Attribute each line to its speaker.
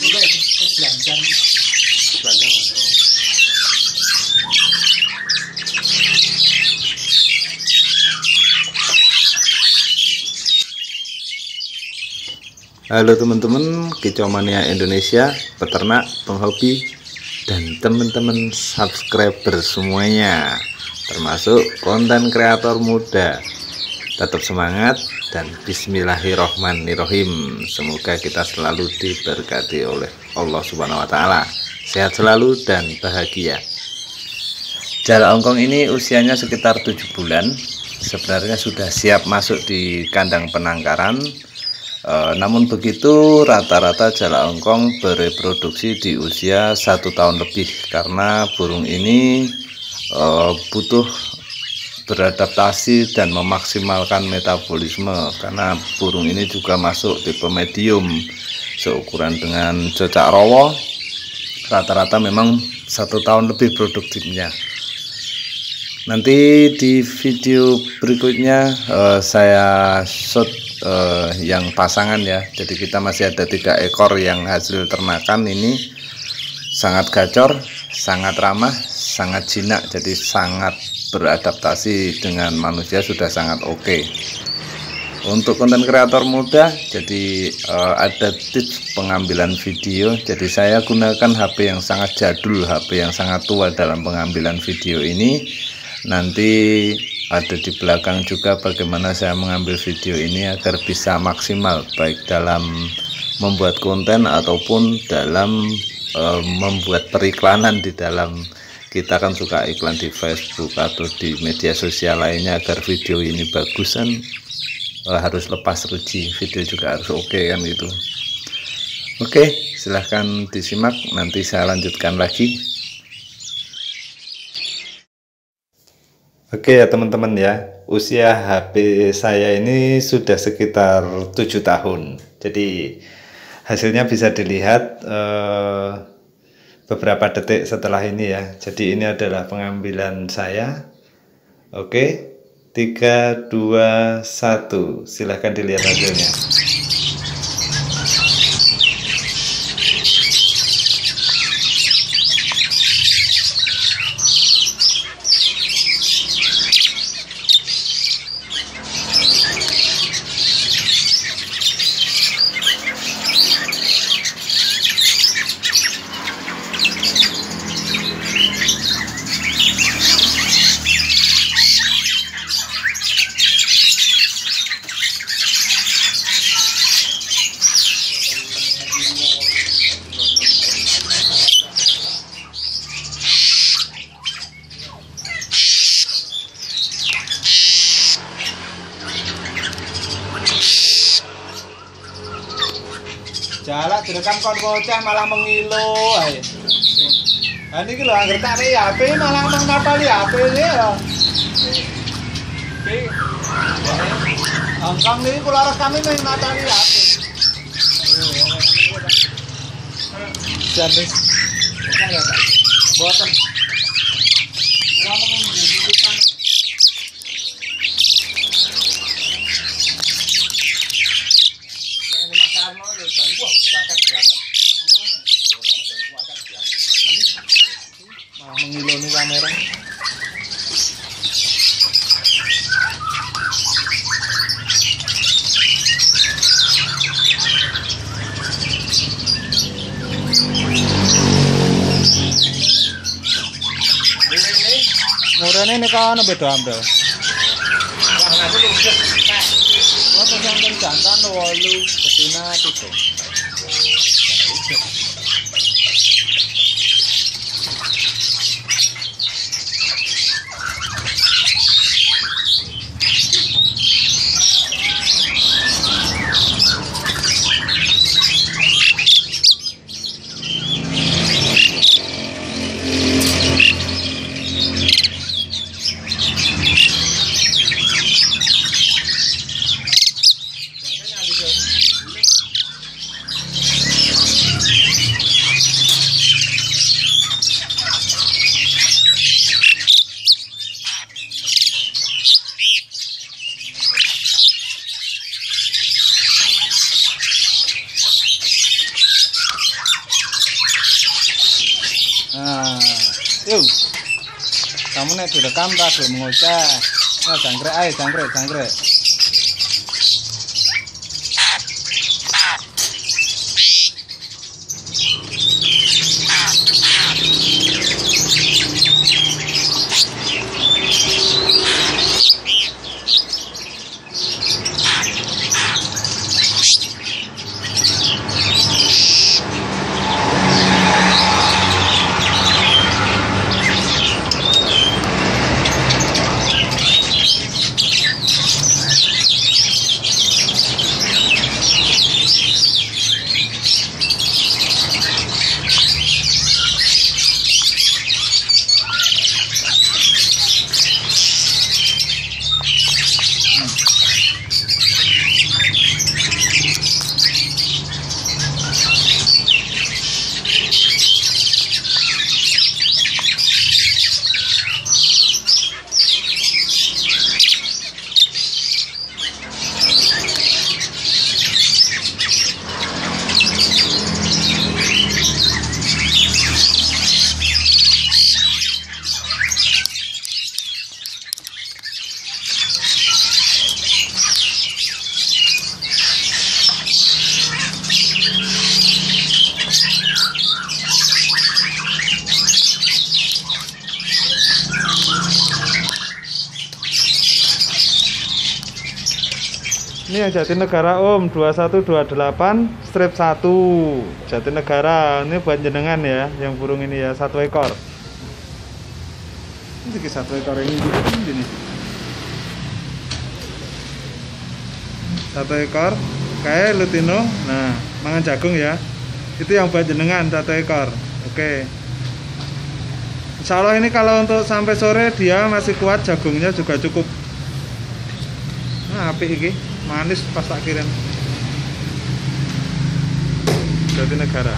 Speaker 1: Halo teman-teman Kicomania Indonesia Peternak, penghobi Dan teman-teman subscriber semuanya Termasuk konten kreator muda. Tetap semangat dan Bismillahirrohmanirrohim Semoga kita selalu diberkati oleh Allah Subhanahu Wa Taala. Sehat selalu dan bahagia. Jalak ongkong ini usianya sekitar 7 bulan. Sebenarnya sudah siap masuk di kandang penangkaran. E, namun begitu rata-rata jala ongkong bereproduksi di usia satu tahun lebih. Karena burung ini e, butuh beradaptasi dan memaksimalkan metabolisme karena burung ini juga masuk tipe medium seukuran dengan cocak rowo rata-rata memang satu tahun lebih produktifnya. Nanti di video berikutnya uh, saya shot uh, yang pasangan ya. Jadi kita masih ada tiga ekor yang hasil ternakan ini. Sangat gacor sangat ramah sangat jinak jadi sangat beradaptasi dengan manusia sudah sangat oke okay. untuk konten kreator muda jadi uh, ada tips pengambilan video jadi saya gunakan HP yang sangat jadul HP yang sangat tua dalam pengambilan video ini nanti ada di belakang juga bagaimana saya mengambil video ini agar bisa maksimal baik dalam membuat konten ataupun dalam e, membuat periklanan di dalam kita kan suka iklan di Facebook atau di media sosial lainnya agar video ini bagusan e, harus lepas ruji video juga harus oke okay, kan itu oke silahkan disimak. Nanti saya lanjutkan lagi. Oke ya teman-teman ya, usia HP saya ini sudah sekitar tujuh tahun. Jadi hasilnya bisa dilihat eh, beberapa detik setelah ini ya. Jadi ini adalah pengambilan saya. Oke, tiga dua satu, silahkan dilihat hasilnya.
Speaker 2: Direkam kon bocah malah mengilu ae. Ha niki lho anggere tak rek HP malah mengapali HP ini ya. Angkang niki kula rekam ini matani HP. Jadi, boten. ngene kok ono beda ambel. Wah, nasi kok 8 betina 7. Nah, yuk. Kamu nek direkam tak gelem ngoceh. Nah, jangkrik ae, jangkrik, jangkrik. Ini yang Jatinegara Om. 2128 strip 1 Jatinegara ini buat jenengan ya yang burung ini ya satu ekor. Ini satu ekor ini gini satu ekor kayak lutino nah mangan jagung ya. Itu yang buat jenengan satu ekor. Oke. Insya Allah ini kalau untuk sampai sore dia masih kuat jagungnya juga cukup. Nah api ini manis pas tak kirim. Jatinegara